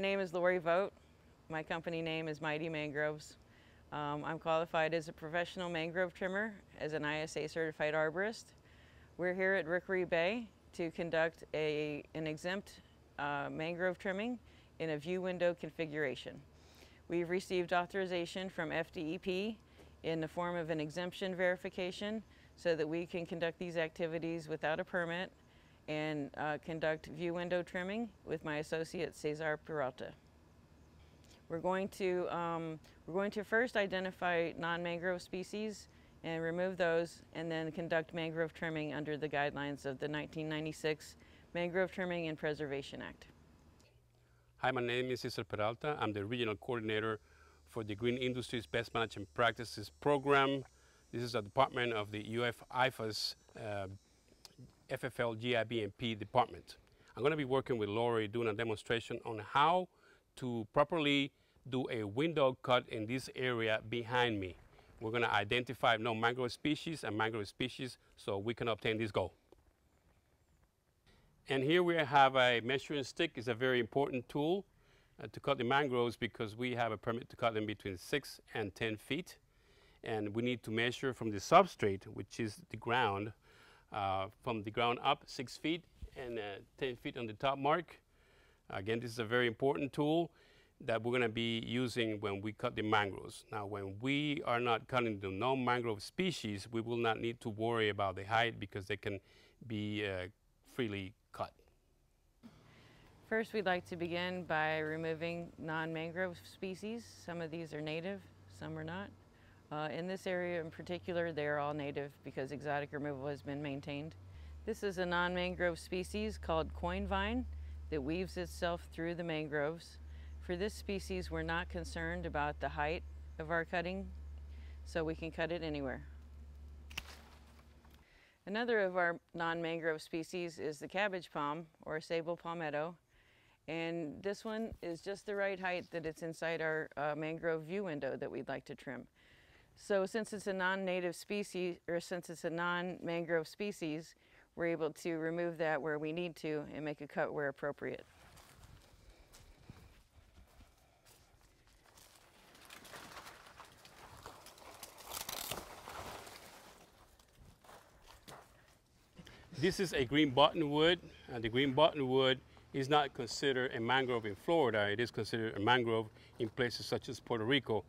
name is Lori Vogt. My company name is Mighty Mangroves. Um, I'm qualified as a professional mangrove trimmer as an ISA certified arborist. We're here at Rookery Bay to conduct a, an exempt uh, mangrove trimming in a view window configuration. We've received authorization from FDEP in the form of an exemption verification so that we can conduct these activities without a permit and uh, conduct view window trimming with my associate Cesar Peralta. We're going to, um, we're going to first identify non-mangrove species and remove those and then conduct mangrove trimming under the guidelines of the 1996 Mangrove Trimming and Preservation Act. Hi, my name is Cesar Peralta. I'm the regional coordinator for the Green Industries Best Management Practices Program. This is a department of the UF IFAS uh, FFL GI-BMP department. I'm going to be working with Lori doing a demonstration on how to properly do a window cut in this area behind me. We're going to identify no mangrove species and mangrove species so we can obtain this goal. And here we have a measuring stick. It's a very important tool uh, to cut the mangroves because we have a permit to cut them between 6 and 10 feet. And we need to measure from the substrate, which is the ground, from the ground up 6 feet and uh, 10 feet on the top mark. Again, this is a very important tool that we're going to be using when we cut the mangroves. Now, when we are not cutting the non-mangrove species, we will not need to worry about the height because they can be uh, freely cut. First, we'd like to begin by removing non-mangrove species. Some of these are native, some are not. Uh, in this area in particular, they are all native because exotic removal has been maintained. This is a non-mangrove species called coin vine that weaves itself through the mangroves. For this species, we're not concerned about the height of our cutting, so we can cut it anywhere. Another of our non-mangrove species is the cabbage palm or sabal palmetto. And this one is just the right height that it's inside our uh, mangrove view window that we'd like to trim. So since it's a non-native species, or since it's a non-mangrove species, we're able to remove that where we need to and make a cut where appropriate. This is a green buttonwood, and the green buttonwood is not considered a mangrove in Florida. It is considered a mangrove in places such as Puerto Rico.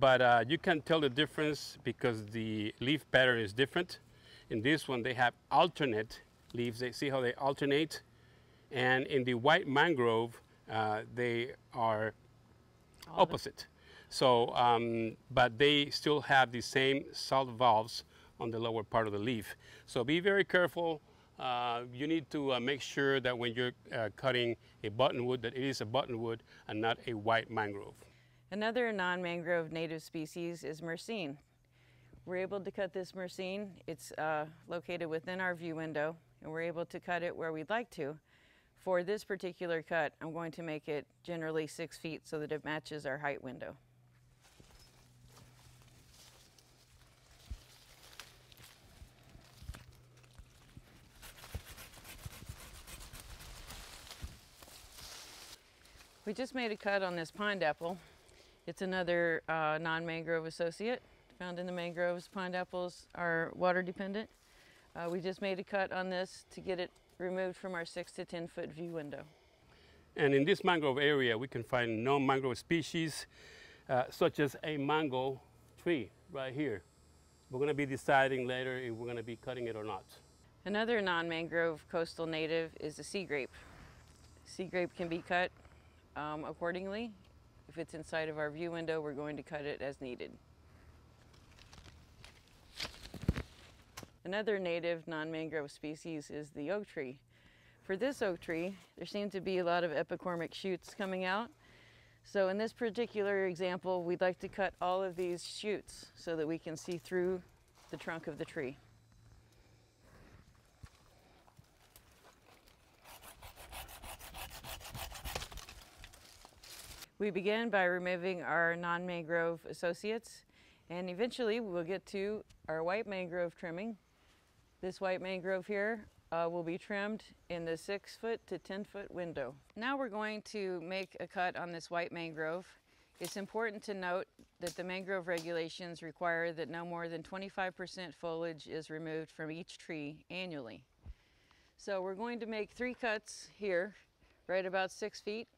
But uh, you can tell the difference because the leaf pattern is different. In this one, they have alternate leaves. They see how they alternate. And in the white mangrove, uh, they are opposite. So, um, but they still have the same salt valves on the lower part of the leaf. So be very careful. Uh, you need to uh, make sure that when you're uh, cutting a buttonwood that it is a buttonwood and not a white mangrove. Another non-mangrove native species is myrsine. We're able to cut this myrsine. It's uh, located within our view window and we're able to cut it where we'd like to. For this particular cut, I'm going to make it generally six feet so that it matches our height window. We just made a cut on this pond apple. It's another uh, non-mangrove associate found in the mangroves. Pond apples are water dependent. Uh, we just made a cut on this to get it removed from our six to 10 foot view window. And in this mangrove area, we can find non-mangrove species uh, such as a mango tree right here. We're going to be deciding later if we're going to be cutting it or not. Another non-mangrove coastal native is the sea grape. Sea grape can be cut um, accordingly. If it's inside of our view window, we're going to cut it as needed. Another native non-mangrove species is the oak tree. For this oak tree, there seem to be a lot of epicormic shoots coming out. So in this particular example, we'd like to cut all of these shoots so that we can see through the trunk of the tree. We begin by removing our non-mangrove associates and eventually we'll get to our white mangrove trimming. This white mangrove here uh, will be trimmed in the six foot to 10 foot window. Now we're going to make a cut on this white mangrove. It's important to note that the mangrove regulations require that no more than 25% foliage is removed from each tree annually. So we're going to make three cuts here, right about six feet.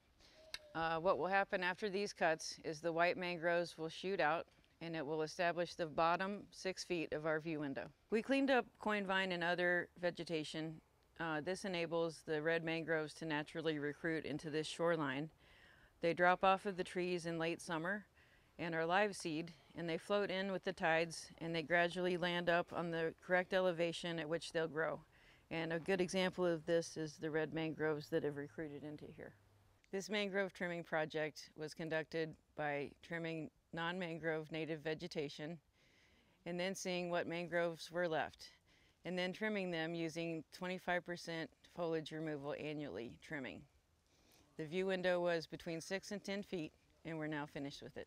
Uh, what will happen after these cuts is the white mangroves will shoot out and it will establish the bottom six feet of our view window. We cleaned up coin vine and other vegetation. Uh, this enables the red mangroves to naturally recruit into this shoreline. They drop off of the trees in late summer and are live seed and they float in with the tides and they gradually land up on the correct elevation at which they'll grow. And a good example of this is the red mangroves that have recruited into here. This mangrove trimming project was conducted by trimming non-mangrove native vegetation and then seeing what mangroves were left and then trimming them using 25% foliage removal annually trimming. The view window was between 6 and 10 feet and we're now finished with it.